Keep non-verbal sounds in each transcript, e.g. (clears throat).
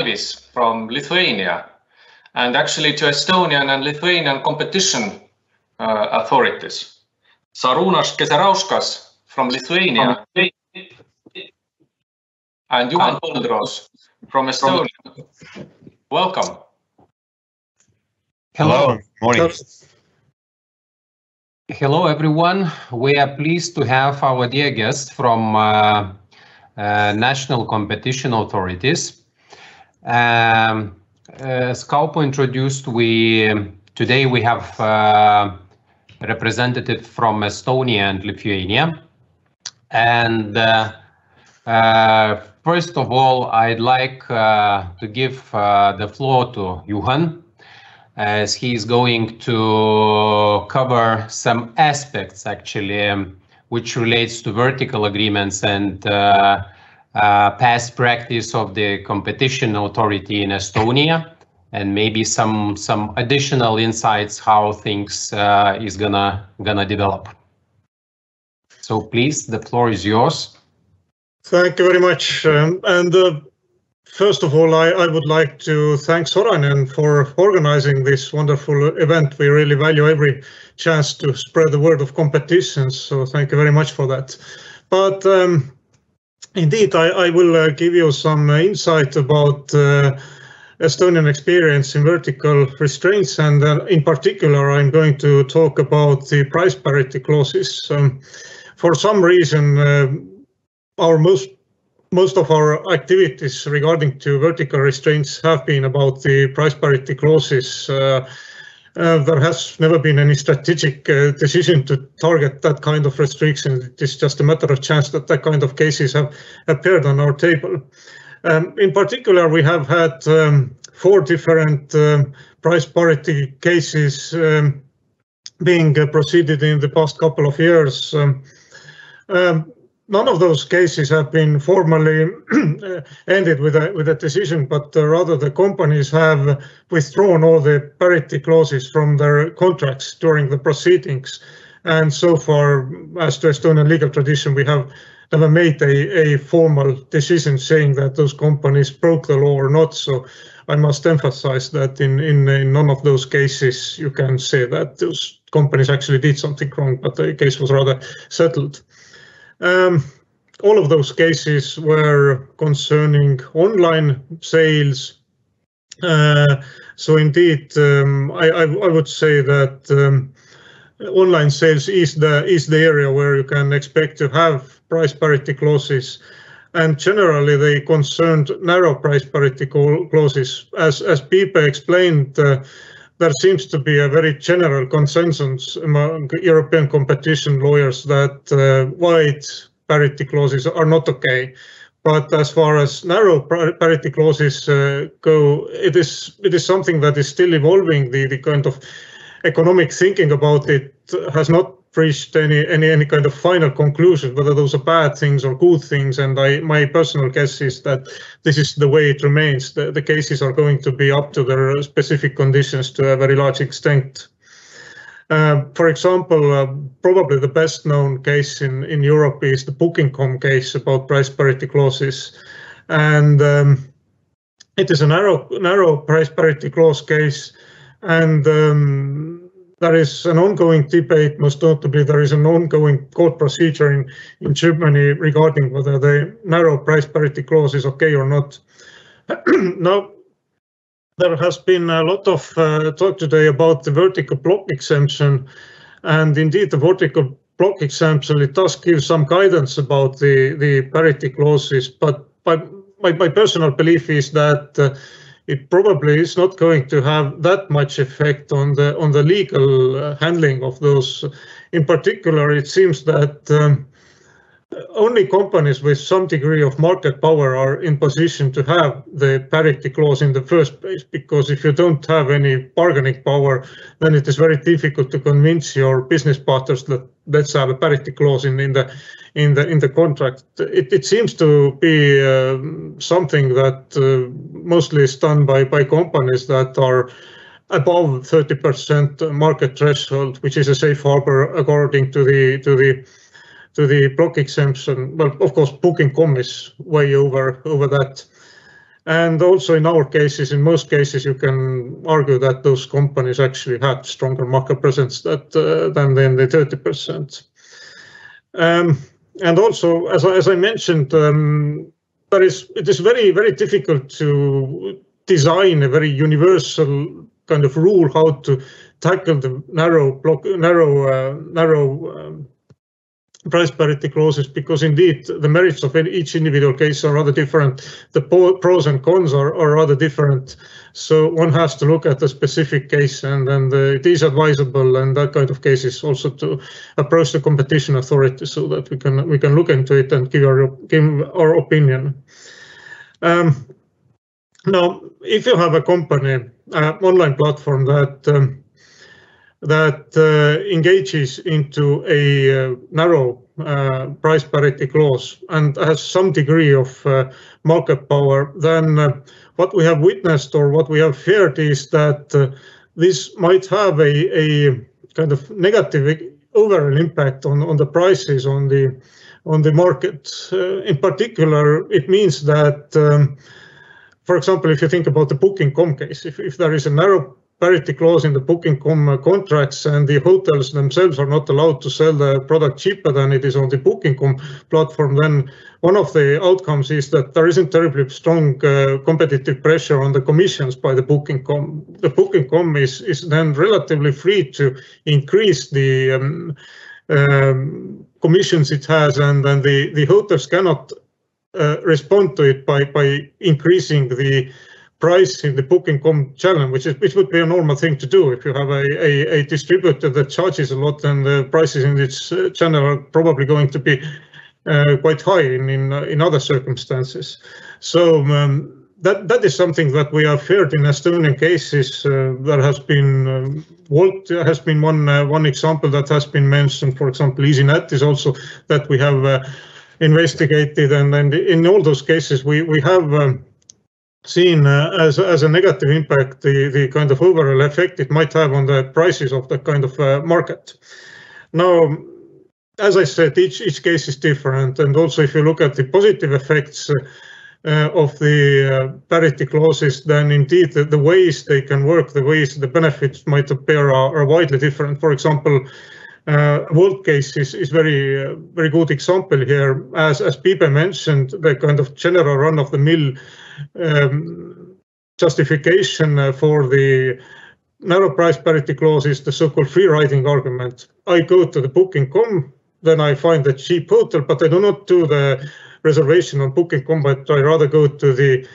Aivis from Lithuania, and actually to Estonian and Lithuanian competition uh, authorities. Šarūnas Keserauskas from Lithuania and Juhan Põldroos from Estonia. Welcome. Hello. Morning. Hello, everyone. We are pleased to have our dear guest from uh, uh, national competition authorities. Um, uh, as Kaupo introduced, today we have uh, a representative from Estonia and Lithuania. And uh, First of all, I'd like to give the floor to Juhan, as he's going to cover some aspects actually, um, which relates to vertical agreements and Uh, past practice of the competition authority in Estonia, and maybe some some additional insights how things uh, is gonna gonna develop. So please, the floor is yours. Thank you very much. Um, and uh, First of all, I I would like to thank Sorainen for organizing this wonderful event. We really value every chance to spread the word of competition, so thank you very much for that. Um, Indeed, I will uh, give you some insight about uh, Estonian experience in vertical restraints, and uh, in particular, I'm going to talk about the price parity clauses. Um, for some reason, most of our activities regarding to vertical restraints have been about the price parity clauses. Uh, there has never been any strategic uh, decision to target that kind of restriction. It is just a matter of chance that that kind of cases have appeared on our table. Um, in particular, we have had um, four different um, price parity cases being uh, proceeded in the past couple of years. None of those cases have been formally (clears throat) uh, ended with a with a decision, but uh, rather the companies have withdrawn all the parity clauses from their contracts during the proceedings. And so far, as to Estonian legal tradition, we have never made a a formal decision saying that those companies broke the law or not. So I must emphasize that in in none of those cases you can say that those companies actually did something wrong, but the case was rather settled. Um, all of those cases were concerning online sales. Uh, so indeed, um, I would say that um, online sales is the is the area where you can expect to have price parity clauses, and generally, they concerned narrow price parity clauses. As as Pipe explained, uh, there seems to be a very general consensus among European competition lawyers that uh, wide parity clauses are not okay. But as far as narrow parity clauses uh, go, it is it is something that is still evolving. The kind of economic thinking about it has not reached any any any kind of final conclusion, whether those are bad things or good things. And I my personal guess is that this is the way it remains. The cases are going to be up to their specific conditions to a very large extent. Uh, for example, uh, probably the best-known case in in Europe is the Booking.com case about price parity clauses. And um, it is a narrow price parity clause case, and um, there is an ongoing debate. Most notably, there is an ongoing court procedure in in Germany regarding whether the narrow price parity clause is okay or not. (clears throat) Now, there has been a lot of uh, talk today about the vertical block exemption, and indeed, the vertical block exemption, it does give some guidance about the the parity clauses. But by, my my personal belief is that uh, it probably is not going to have that much effect on the on the legal uh, handling of those. In particular, it seems that um, only companies with some degree of market power are in position to have the parity clause in the first place, because if you don't have any bargaining power, then it is very difficult to convince your business partners that have a parity clause in in the in the in the contract. It it seems to be um, something that uh, mostly is done by companies that are above 30% market threshold, which is a safe harbor according to the to the to the block exemption. Well, of course, Booking.com is way over over that. And also in our cases, in most cases, you can argue that those companies actually had stronger market presence that, uh, than, than the 30%. Um, and also, as, as I mentioned, um, there is, it is very, very difficult to design a very universal kind of rule how to tackle the narrow block, narrow, uh, narrow um, price parity clauses because indeed the merits of each individual case are rather different. The pros and cons are, are rather different. So one has to look at the specific case and, and uh, it is advisable and that kind of cases also to approach the competition authority so that we can we can look into it and give our give our opinion. Um, now, if you have a company, uh, online platform that um, that uh, engages into a uh, narrow uh, price parity clause and has some degree of uh, market power, then uh, what we have witnessed or what we have feared is that uh, this might have a, a kind of negative overall impact on, on the prices on the on the market. in particular, it means that, um, for example, if you think about the booking.com case, if, if there is a narrow parity clause in the booking.com contracts and the hotels themselves are not allowed to sell the product cheaper than it is on the booking.com platform, then one of the outcomes is that there isn't terribly strong uh, competitive pressure on the commissions by the booking.com. The booking.com is, is then relatively free to increase the um, um, commissions it has and then the, the hotels cannot uh, respond to it by, by increasing the price in the booking.com channel, which is which would be a normal thing to do if you have a, a, a distributor that charges a lot and the prices in this uh, channel are probably going to be uh, quite high in in, uh, in other circumstances. So um, that that is something that we have feared in Estonian cases. Uh, there has been um, Wolt has been one uh, one example that has been mentioned. For example, EasyNet is also that we have uh, investigated, and, and in all those cases we we have. Um, seen uh, as, as a negative impact the, the kind of overall effect it might have on the prices of the kind of uh, market. Now, as I said, each, each case is different. And also if you look at the positive effects uh, of the uh, parity clauses, then indeed the, the, ways they can work, the ways the benefits might appear are, are widely different. For example, uh, Wolt case is, is very uh, very good example here. As as Pipe mentioned, the kind of general run of the mill um, justification uh, for the narrow price parity clause is the so-called free riding argument. I go to the booking.com, then I find the cheap hotel, but I do not do the reservation on booking.com, but I rather go to the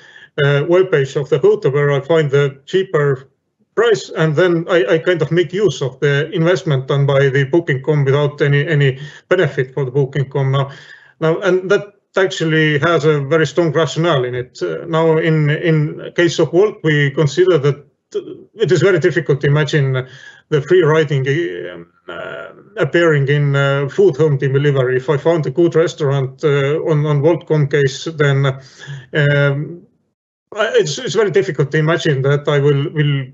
uh, webpage of the hotel where I find the cheaper price, and then I, I, kind of make use of the investment done by the booking.com without any any benefit for the booking.com now. Now, and that actually has a very strong rationale in it. Uh, now, in in case of Wolt, we consider that it is very difficult to imagine the free riding uh, appearing in uh, food home delivery. If I found a good restaurant uh, on on Wolt.com case, then um, it's it's very difficult to imagine that I will will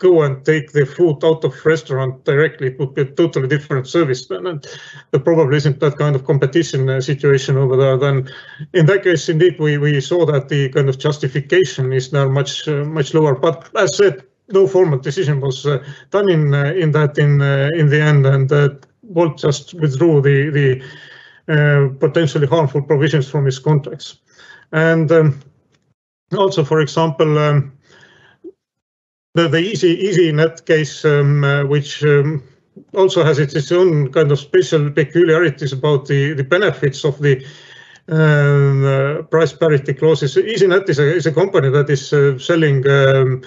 go and take the food out of restaurant directly, it would be a totally different service then. And there probably isn't that kind of competition uh, situation over there. Then in that case, indeed, we, we saw that the kind of justification is now much, uh, much lower. But as said, no formal decision was uh, done in uh, in that in uh, in the end, and uh, Wolt just withdrew the the uh, potentially harmful provisions from his contracts. And um, also, for example, um, the, the easy EasyNet case, um, uh, which um, also has its, its own kind of special peculiarities about the, the benefits of the um, uh, price parity clauses. EasyNet is a, is a company that is uh, selling um,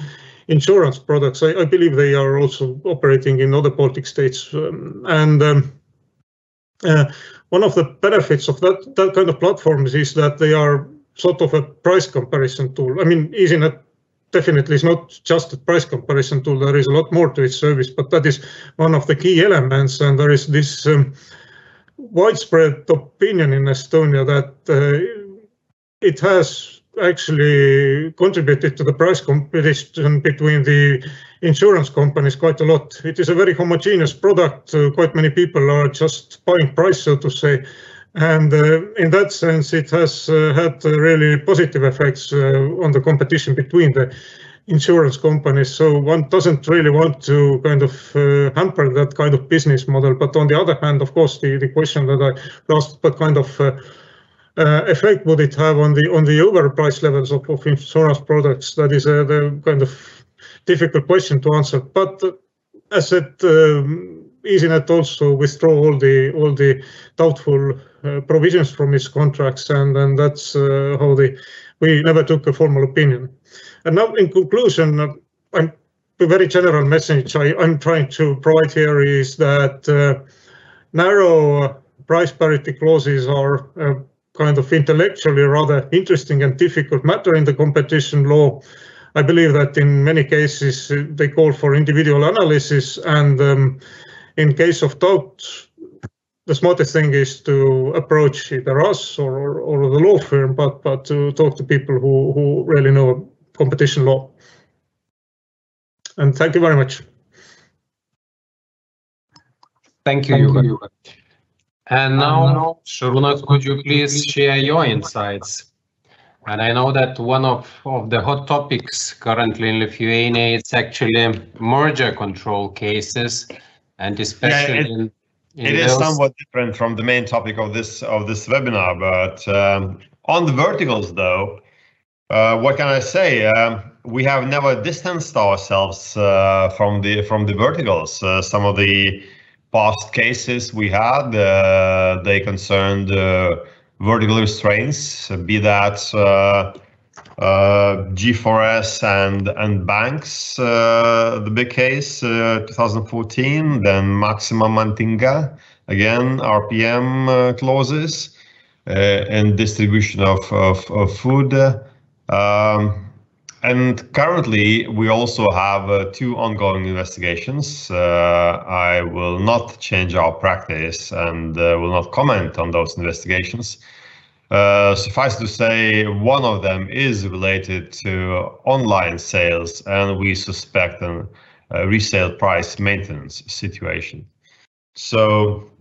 insurance products. I, I, believe they are also operating in other Baltic states. Um, and um, uh, one of the benefits of that, that kind of platforms is that they are sort of a price comparison tool. I mean, EasyNet definitely is not just a price comparison tool. There is a lot more to its service, but that is one of the key elements. And there is this um, widespread opinion in Estonia that uh, it has actually contributed to the price competition between the insurance companies quite a lot. It is a very homogeneous product. Uh, quite many people are just buying price, so to say. And uh, in that sense, it has uh, had really positive effects on the competition between the insurance companies. So one doesn't really want to kind of uh, hamper that kind of business model. But on the other hand, of course, the, the question that I asked, what kind of uh, uh, effect would it have on the on the overall price levels of, of insurance products? That is a kind of difficult question to answer. But as it um, EasyNet also withdraw all the all the doubtful uh, provisions from its contracts, and and that's uh, how the we never took a formal opinion. And now, in conclusion, uh, I'm a very general message I, am trying to provide here is that uh, narrow price parity clauses are uh, kind of intellectually rather interesting and difficult matter in the competition law. I believe that in many cases they call for individual analysis and um, in case of doubt, the smartest thing is to approach either us or, or, or, the law firm, but but to talk to people who, who really know competition law. And thank you very much. Thank you, thank you. And now, Šarūnas, could you please share your insights? And I know that one of, of the hot topics currently in Lithuania is actually merger control cases and especially yeah, it, in, in it is somewhat different from the main topic of this of this webinar but um, on the verticals though uh, what can i say? Um, we have never distanced ourselves uh, from the from the verticals. Uh, some of the past cases we had uh, they concerned uh, vertical restraints be that uh, uh, G4S and and banks, uh, the big case, uh, 2014. Then Maxima Mantinga, again RPM uh, clauses, uh, and distribution of of, of food. Um, and currently, we also have uh, two ongoing investigations. Uh, I will not change our practice and will not comment on those investigations. Uh, suffice to say, one of them is related to online sales, and we suspect a, resale price maintenance situation. So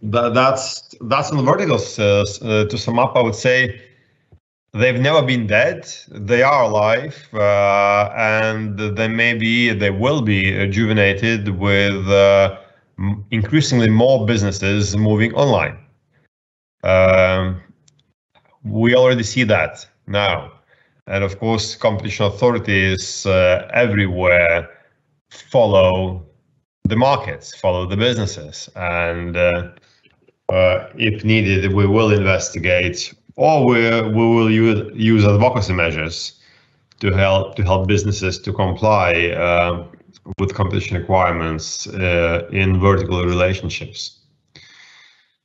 that, that's that's on the verticals. Uh, to sum up, I would say they've never been dead. They are alive, uh, and they may be, they will be rejuvenated with increasingly more businesses moving online. We already see that now. And of course, competition authorities uh, everywhere follow the markets, follow the businesses. And uh, uh, if needed, we will investigate or we, we will use, use advocacy measures to help to help businesses to comply uh, with competition requirements uh, in vertical relationships.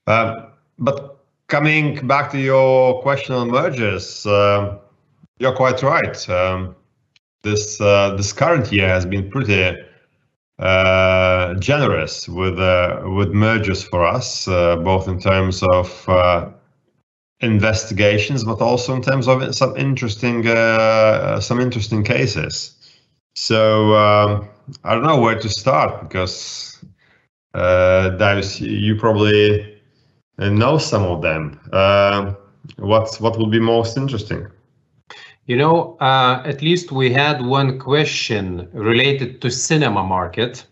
Uh, but coming back to your question on mergers, uh, you're quite right. Um, this uh, this current year has been pretty uh, generous with uh, with mergers for us, uh, both in terms of uh, investigations, but also in terms of some interesting some interesting cases. So um, I don't know where to start because, uh, you probably know some of them. Uh, what's what would be most interesting? You know, uh, at least we had one question related to cinema market.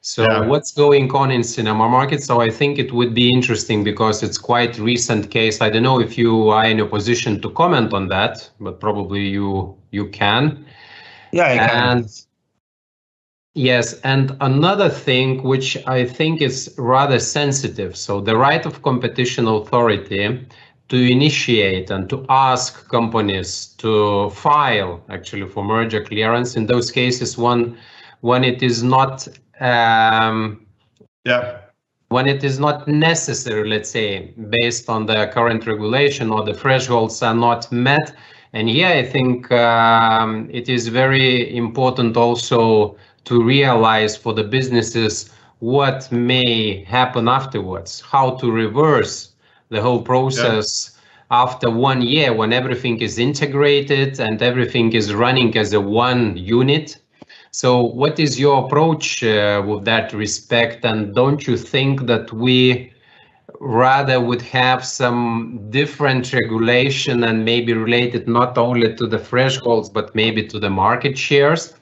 So yeah. what's going on in cinema market? So I think it would be interesting because it's quite recent case. I don't know if you are in a position to comment on that, but probably you you can. Yeah, I and, can. Yes, and another thing which I think is rather sensitive. So the right of competition authority to initiate and to ask companies to file actually for merger clearance in those cases when when it is not um, yeah when it is not necessary let's say based on the current regulation or the thresholds are not met and here i think um, it is very important also to realize for the businesses what may happen afterwards, how to reverse the whole process yeah. after one year when everything is integrated and everything is running as a one unit. So what is your approach uh, with that respect? And don't you think that we rather would have some different regulation and maybe related not only to the thresholds, but maybe to the market shares?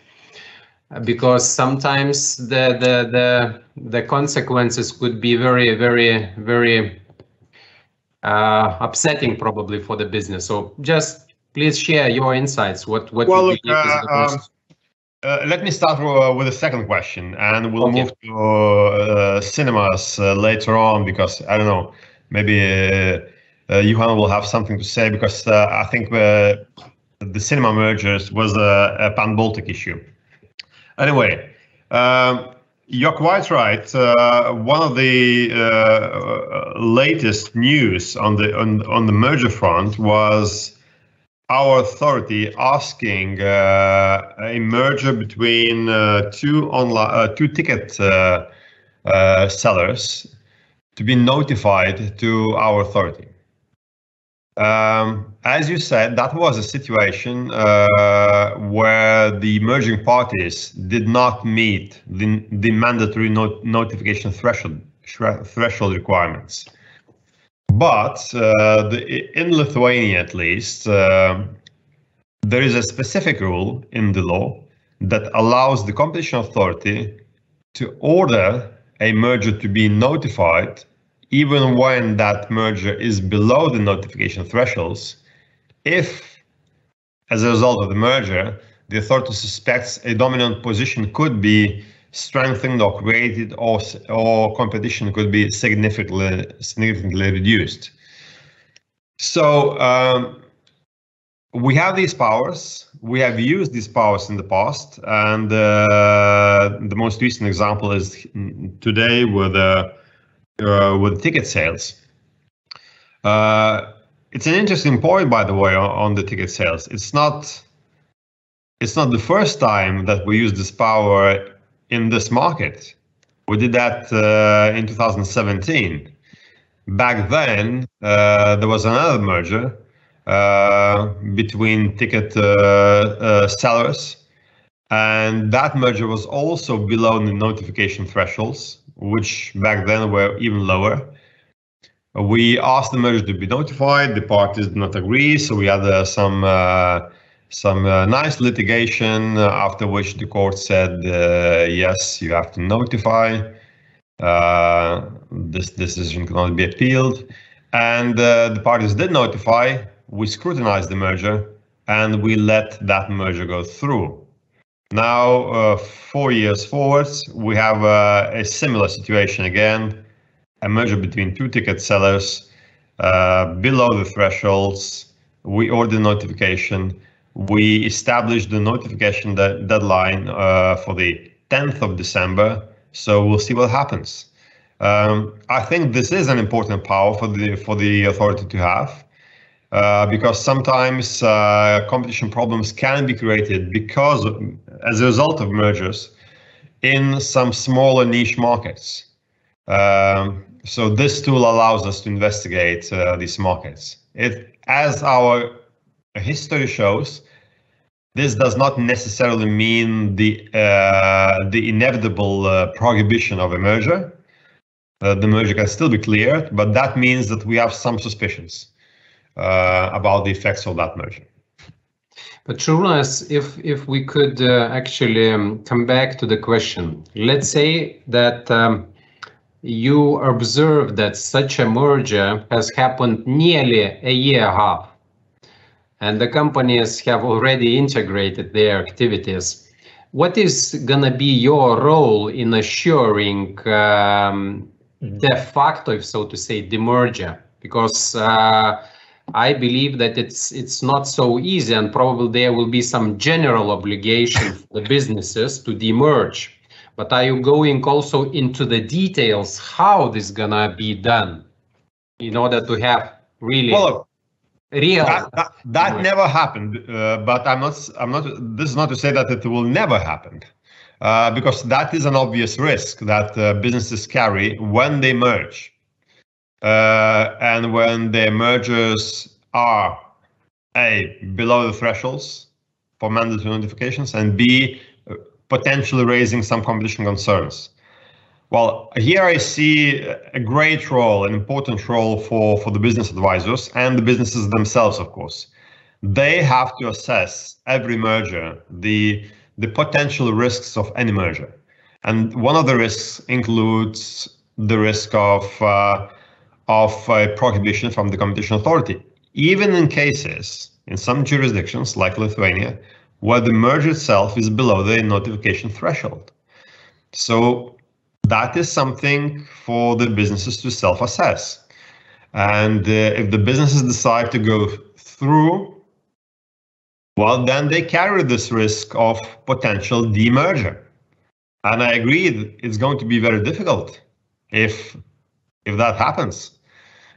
Because sometimes the the the the consequences could be very very very uh, upsetting probably for the business. So just please share your insights. What what Well, you look, uh, um, Uh, let me start uh, with the second question, and we'll Okay. move to uh, cinemas uh, later on because I don't know, maybe uh, uh, Juhan will have something to say because uh, I think uh, the cinema mergers was a, a Pan Baltic issue. Anyway, um, you're quite right. Uh, one of the uh, latest news on the on, on the merger front was our authority asking uh, a merger between uh, two online uh, two ticket uh, sellers to be notified to our authority. Um, as you said, that was a situation uh, where the merging parties did not meet the, the mandatory not- notification threshold threshold requirements. But uh, the, in Lithuania, at least, uh, there is a specific rule in the law that allows the competition authority to order a merger to be notified even when that merger is below the notification thresholds if as a result of the merger the authority suspects a dominant position could be strengthened or created or, or competition could be significantly significantly reduced so um, we have these powers. We have used these powers in the past, and uh, the most recent example is today with uh, uh, with ticket sales. Uh, it's an interesting point, by the way, on, the ticket sales. It's not it's not the first time that we use this power in this market. We did that uh, in 2017. Back then, uh, there was another merger uh, between ticket uh, uh, sellers. And that merger was also below the notification thresholds, which back then were even lower. We asked the merger to be notified. The parties did not agree, so we had uh, some uh, some uh, nice litigation. uh, after which the court said, "Yes, you have to notify. This decision cannot be appealed." And the parties did notify. We scrutinized the merger, and we let that merger go through. Now, uh, four years forwards, we have uh, a similar situation again, a merger between two ticket sellers uh, below the thresholds. We order notification. We established the notification de- deadline uh, for the 10th of December. So we'll see what happens. Um, I think this is an important power for the for the authority to have uh, because sometimes uh, competition problems can be created because of, as a result of mergers in some smaller niche markets. Um, so this tool allows us to investigate uh, these markets. It, as our history shows, this does not necessarily mean the uh, the inevitable uh, prohibition of a merger. Uh, the merger can still be cleared, but that means that we have some suspicions uh, about the effects of that merger. But Šarūnas, if if we could uh, actually um, come back to the question, let's say that um, you observe that such a merger has happened nearly a year and a half, and the companies have already integrated their activities. What is gonna be your role in assuring um, de facto, if so to say, the merger? Because uh, I believe that it's it's not so easy, and probably there will be some general obligation for the businesses to demerge. But are you going also into the details how this gonna be done in order to have really Well, real? that, that, that never happened, uh, but I'm not. I'm not. This is not to say that it will never happen, uh, because that is an obvious risk that uh, businesses carry when they merge, uh, and when their mergers are a below the thresholds for mandatory notifications, and b potentially raising some competition concerns. Well, here I see a great role, an important role for, for the business advisors and the businesses themselves, of course. They have to assess every merger, the, the potential risks of any merger. And one of the risks includes the risk of, uh, of uh, prohibition from the competition authority. Even in cases, in some jurisdictions like Lithuania, where the merger itself is below the notification threshold. So that is something for the businesses to self-assess. And uh, if the businesses decide to go through, well, then they carry this risk of potential demerger. And I agree, it's going to be very difficult if if that happens,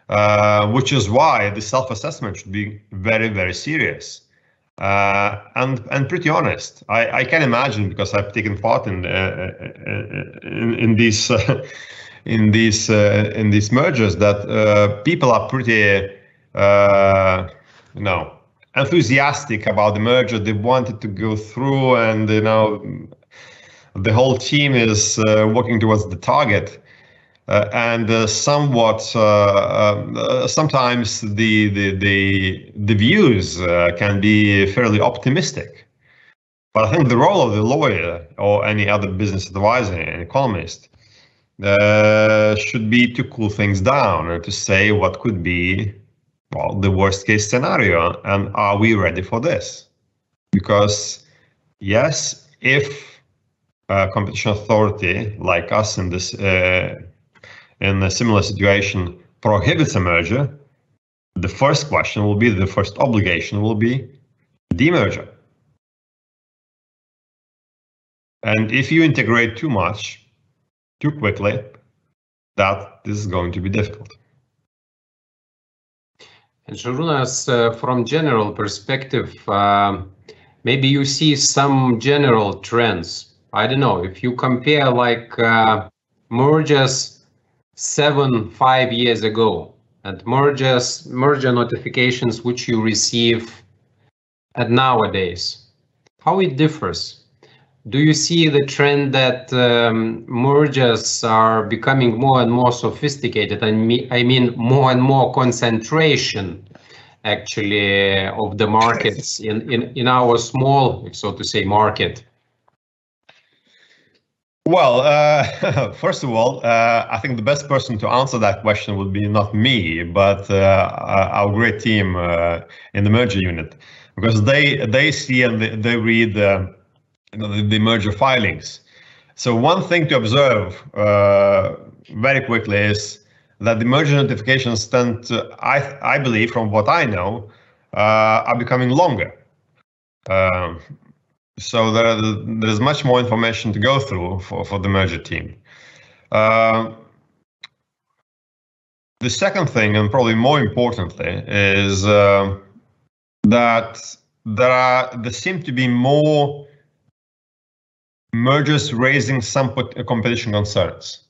uh, which is why the self-assessment should be very, very serious. Uh, and and pretty honest. I, I can imagine because I've taken part in uh, uh in, in, these (laughs) uh, in these uh, in these mergers that uh, people are pretty you know enthusiastic about the merger. They wanted to go through, and you know the whole team is working towards the target. Uh, and uh, somewhat uh, um, sometimes the the the, the views can be fairly optimistic. But I think the role of the lawyer or any other business advisor and economist uh, should be to cool things down and to say what could be well the worst case scenario and are we ready for this because yes if a competition authority like us in this uh, in a similar situation prohibits a merger, the first question will be, the first obligation will be demerger. And if you integrate too much, too quickly, that this is going to be difficult. And Šarūnas, uh, from general perspective, uh, maybe you see some general trends. I don't know if you compare like uh, mergers seven, five years ago, and mergers, merger notifications which you receive at nowadays, how it differs? Do you see the trend that um, mergers are becoming more and more sophisticated? I mean, I mean more and more concentration actually of the markets in, in, in our small, so to say, market? Well, uh, (laughs) first of all, uh, I think the best person to answer that question would be not me, but uh, our great team uh, in the merger unit, because they they see and they, they read uh, the, the, merger filings. So one thing to observe uh, very quickly is that the merger notifications tend to, I I believe, from what I know, are becoming longer. Um, so there, there's much more information to go through for, for the merger team. Uh, the second thing, and probably more importantly, is uh, that there are there seem to be more mergers raising some competition concerns.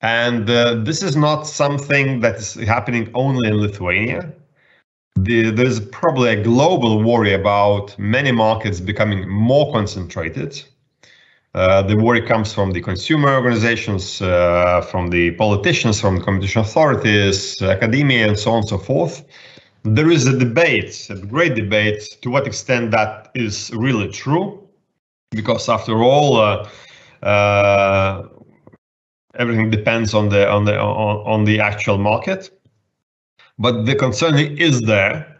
And uh, this is not something that is happening only in Lithuania the, there's probably a global worry about many markets becoming more concentrated. Uh, the worry comes from the consumer organizations, uh, from the politicians, from the competition authorities, academia, and so on and so forth. There is a debate, a great debate, to what extent that is really true, because after all, uh, uh everything depends on the on the on, on the actual market but the concern is there.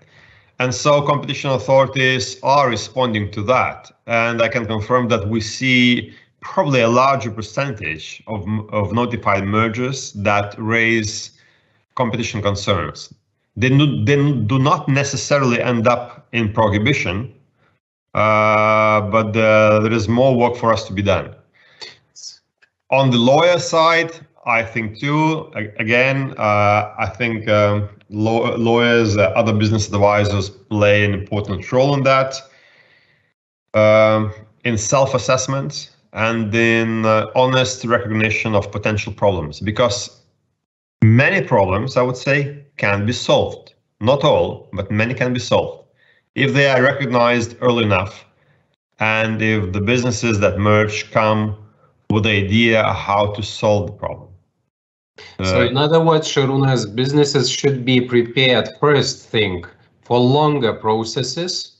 And so competition authorities are responding to that. And I can confirm that we see probably a larger percentage of, of notified mergers that raise competition concerns. They, they do not necessarily end up in prohibition, uh, but uh, there is more work for us to be done. On the lawyer side, I think too, again, uh, I think um, law lawyers, uh, other business advisors play an important role in that, um, in self-assessment and in uh, honest recognition of potential problems. Because many problems, I would say, can be solved. Not all, but many can be solved if they are recognized early enough and if the businesses that merge come with the idea how to solve the problem. So in other words, Šarūnas, businesses should be prepared first thing for longer processes.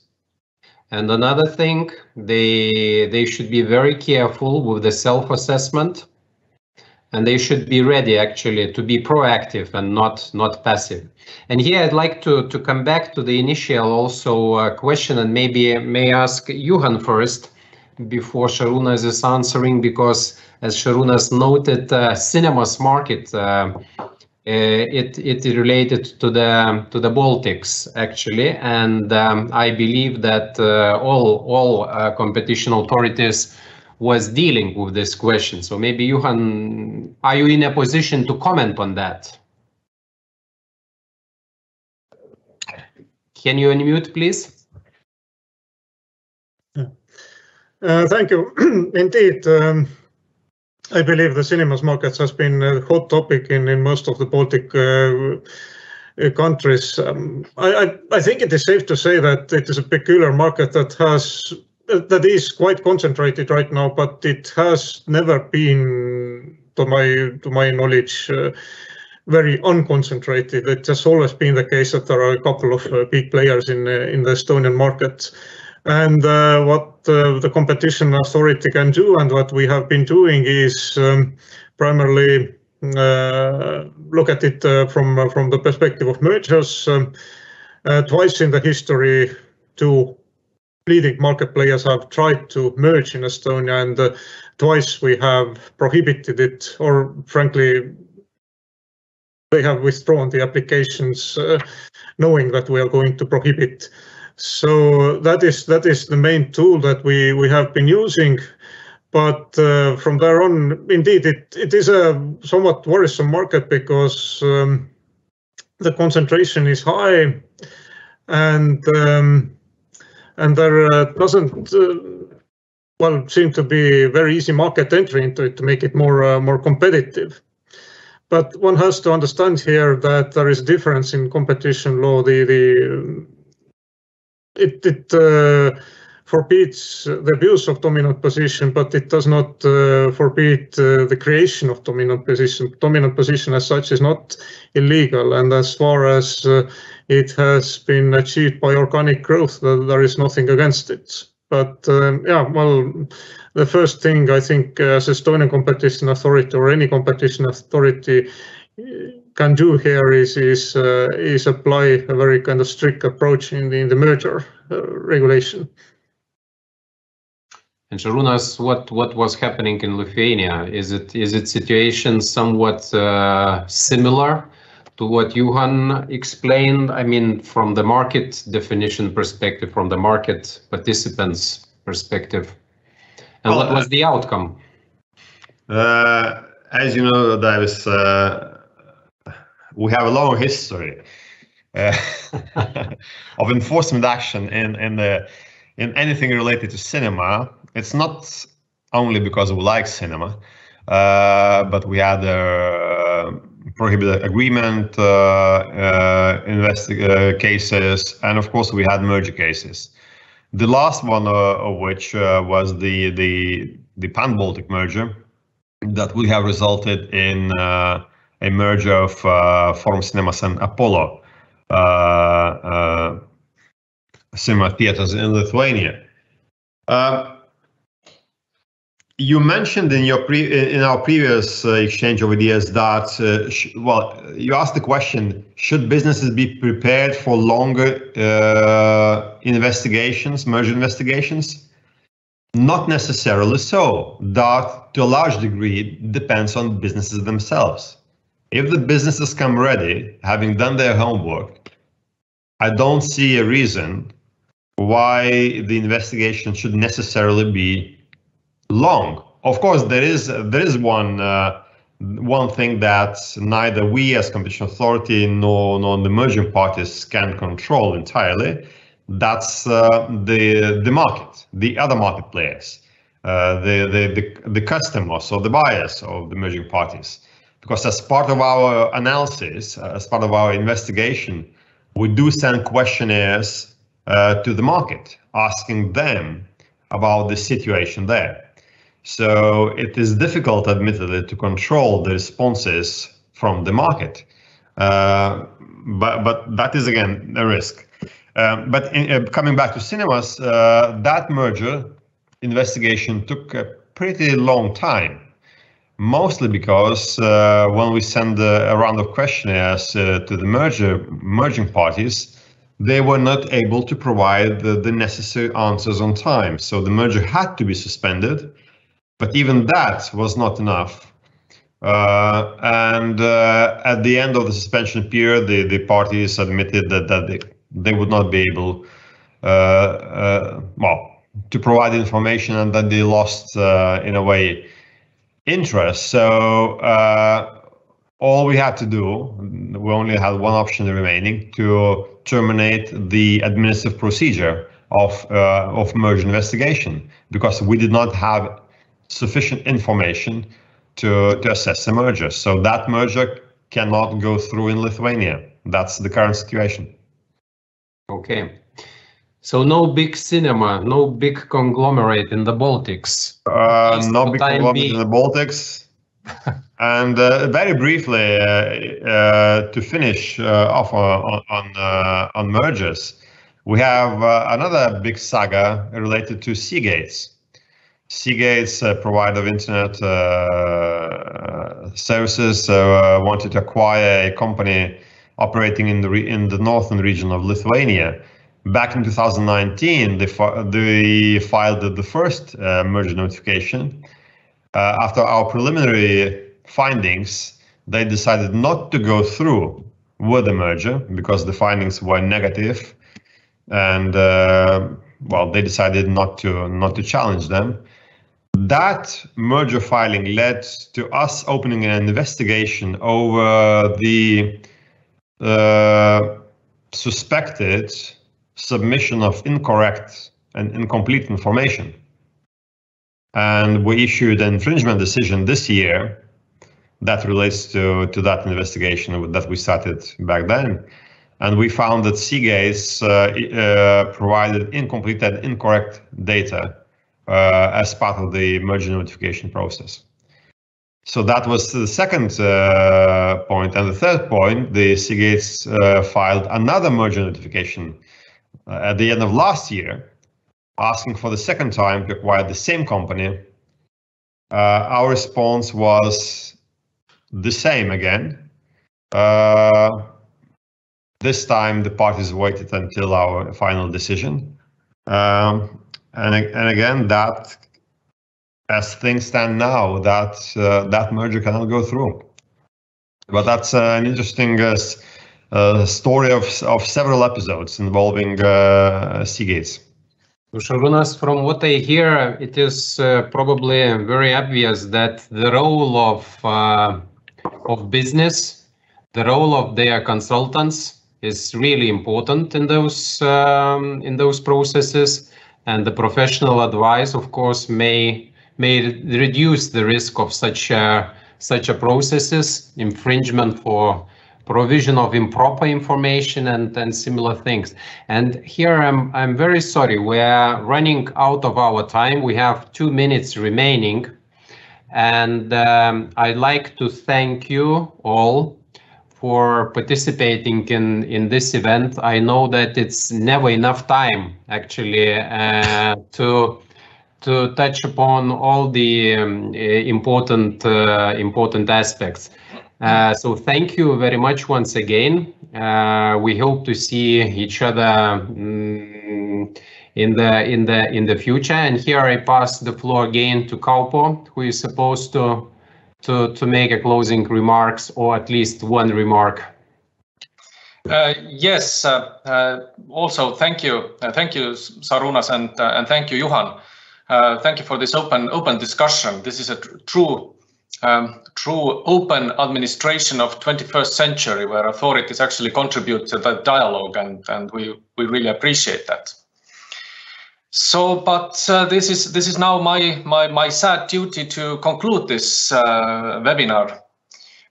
And another thing, they they should be very careful with the self-assessment and they should be ready actually to be proactive and not not passive. And here I'd like to to come back to the initial also uh, question and maybe may ask Juhan first before Šarūnas is answering because as Šarūnas noted, uh, cinemas market uh, it it related to the to the Baltics actually, and um, I believe that uh, all all uh, competition authorities was dealing with this question. So maybe Juhan, are you in a position to comment on that? Can you unmute, please? Uh, thank you. (clears throat) Indeed, um, I believe the cinemas market has been a hot topic in, in most of the Baltic uh, uh, countries. Um, I, I, I, think it is safe to say that it is a peculiar market that has that is quite concentrated right now, but it has never been, to my to my knowledge, uh, very unconcentrated. It has always been the case that there are a couple of uh, big players in uh, in the Estonian market. And uh, what uh, the competition authority can do, and what we have been doing, is um, primarily uh, look at it from from the perspective of mergers. Um, twice in the history, two leading market players have tried to merge in Estonia, and uh, twice we have prohibited it, or frankly, they have withdrawn the applications, uh, knowing that we are going to prohibit. So that is that is the main tool that we we have been using. But uh, from there on, indeed, it, it is a somewhat worrisome market because um, the concentration is high, and um, and there uh, doesn't uh, well seem to be very easy market entry into it to make it more uh, more competitive. But one has to understand here that there is a difference in competition law. The the it it uh, forbids the abuse of dominant position, but it does not uh, forbid uh, the creation of dominant position. Dominant position as such is not illegal, and as far as it has been achieved by organic growth. There is nothing against it. But um, yeah, well, the first thing I think uh, as Estonian competition authority or any competition authority uh, can do here is is uh, is apply a very kind of strict approach in the, in the merger uh, regulation. And Šarūnas, what what was happening in Lithuania? Is it is it situation somewhat uh, similar to what Juhan explained, I mean, from the market definition perspective, from the market participants perspective, and what was the outcome? Uh, as you know, Davis, uh, we have a long history uh, (laughs) of enforcement action in in the in anything related to cinema. It's not only because we like cinema, uh, but we had a prohibited agreement uh, uh, investi- cases, and of course we had merger cases. The last one of which was the the the Pan Baltic merger that would have resulted in uh, a merger of uh, Forum Cinemas and Apollo uh, cinema theaters in Lithuania. You mentioned in your in our previous uh, exchange of ideas that uh, well, you asked the question: Should businesses be prepared for longer uh, investigations, merger investigations? Not necessarily so. That, to a large degree, depends on businesses themselves. If the businesses come ready, having done their homework, I don't see a reason why the investigation should necessarily be long. Of course, there is there is one uh, one thing that neither we as competition authority nor, nor the merging parties can control entirely. That's uh, the the market, the other market players, uh, the, the the the customers or the buyers of the merging parties. Because as part of our analysis, uh, as part of our investigation, we do send questionnaires uh, to the market, asking them about the situation there. So it is difficult, admittedly, to control the responses from the market. Uh, but but that is again a risk. Um, but in, uh, coming back to cinemas, uh, that merger investigation took a pretty long time, mostly because uh, when we send a, a round of questionnaires uh, to the merger merging parties, they were not able to provide the, the necessary answers on time. So the merger had to be suspended, but even that was not enough. Uh, and uh, at the end of the suspension period, the, the parties admitted that, that they, they would not be able, uh, uh well, to provide information and that they lost, uh, in a way, interest. So uh, all we had to do, we only had one option remaining to terminate the administrative procedure of uh, of merge investigation because we did not have sufficient information to to assess the merger. So that merger cannot go through in Lithuania. That's the current situation. Okay. So no big cinema, no big conglomerate in the Baltics. Uh, no big conglomerate in the Baltics. (laughs) and uh, very briefly, uh, uh to finish uh, off on on, uh, on mergers, we have another big saga related to Cgates. Cgates, provider of internet services, wanted to acquire a company operating in the in the northern region of Lithuania back in 2019, they, they filed the first uh, merger notification. Uh, after our preliminary findings, they decided not to go through with the merger because the findings were negative, and uh, well, they decided not to not to challenge them. That merger filing led to us opening an investigation over the uh, suspected submission of incorrect and incomplete information. And we issued an infringement decision this year that relates to, to that investigation that we started back then. And we found that Cgates uh, uh, provided incomplete and incorrect data uh, as part of the merger notification process. So that was the second uh, point. And the third point, the Cgates uh, filed another merger notification at the end of last year, asking for the second time to acquire the same company. Uh, our response was the same again. Uh, this time, the parties waited until our final decision. Um, and, and again, that, as things stand now, that uh, that merger cannot go through. But that's uh, an interesting uh, a story of, of several episodes involving uh, Cgates. Šarūnas, from what I hear, it is uh, probably very obvious that the role of uh, of business, the role of their consultants, is really important in those um, in those processes, and the professional advice, of course, may may reduce the risk of such uh, such a processes infringement for provision of improper information and, and similar things. And here I'm, I'm very sorry, we're running out of our time. We have two minutes remaining. And um, I'd like to thank you all for participating in, in this event. I know that it's never enough time actually uh, to to touch upon all the um, important uh, important aspects. Uh, so thank you very much once again. Uh, we hope to see each other um, in the in the in the future. And here I pass the floor again to Kaupo, who is supposed to to to make a closing remarks or at least one remark. Uh, yes. Uh, uh, also, thank you, thank you, Šarūnas, and and thank you, Juhan. thank you for this open open discussion. This is a tr true um, true open administration of 21st century where authorities actually contribute to the dialogue and, and we, we really appreciate that. So, but uh, this is this is now my, my, my sad duty to conclude this uh, webinar.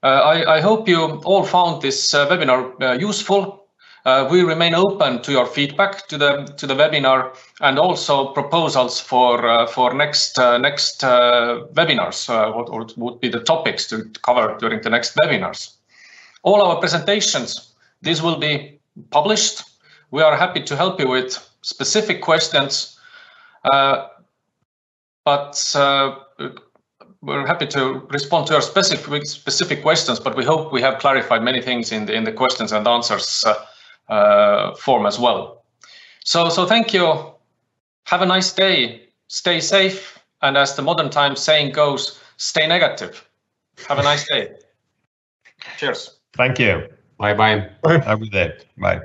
Uh, I, I hope you all found this uh, webinar uh, useful. Uh, we remain open to your feedback to the to the webinar and also proposals for uh, for next uh, next uh, webinars. Uh, what, what would be the topics to cover during the next webinars? All our presentations, these will be published. We are happy to help you with specific questions, uh, but we're happy to respond to your specific specific questions. But we hope we have clarified many things in the in the questions and answers Uh, form as well. So, so thank you. Have a nice day. Stay safe. And as the modern times saying goes, stay negative. Have a nice day. (laughs) Cheers. Thank you. Bye bye. Bye. Have a good day. Bye.